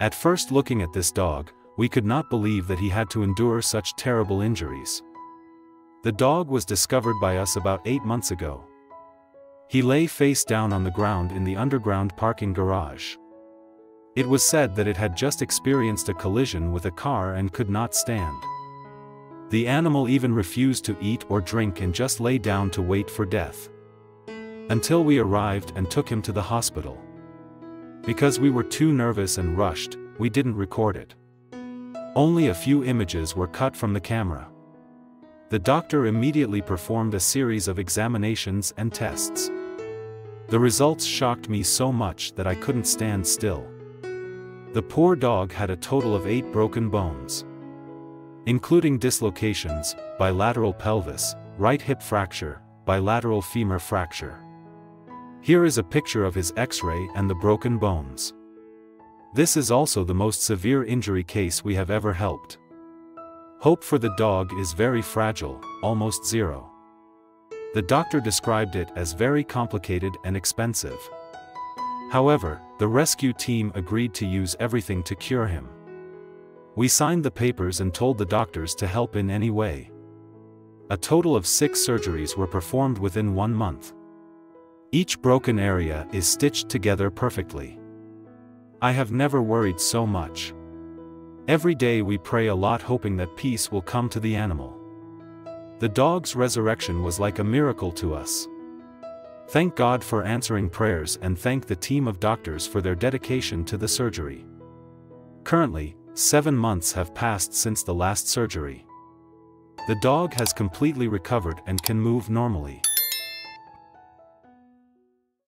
At first looking at this dog, we could not believe that he had to endure such terrible injuries. The dog was discovered by us about eight months ago. He lay face down on the ground in the underground parking garage. It was said that it had just experienced a collision with a car and could not stand. The animal even refused to eat or drink and just lay down to wait for death. Until we arrived and took him to the hospital. Because we were too nervous and rushed, we didn't record it. Only a few images were cut from the camera. The doctor immediately performed a series of examinations and tests. The results shocked me so much that I couldn't stand still. The poor dog had a total of eight broken bones. Including dislocations, bilateral pelvis, right hip fracture, bilateral femur fracture. Here is a picture of his x-ray and the broken bones. This is also the most severe injury case we have ever helped. Hope for the dog is very fragile, almost zero. The doctor described it as very complicated and expensive. However, the rescue team agreed to use everything to cure him. We signed the papers and told the doctors to help in any way. A total of six surgeries were performed within one month. Each broken area is stitched together perfectly. I have never worried so much. Every day we pray a lot hoping that peace will come to the animal. The dog's resurrection was like a miracle to us. Thank God for answering prayers and thank the team of doctors for their dedication to the surgery. Currently, seven months have passed since the last surgery. The dog has completely recovered and can move normally.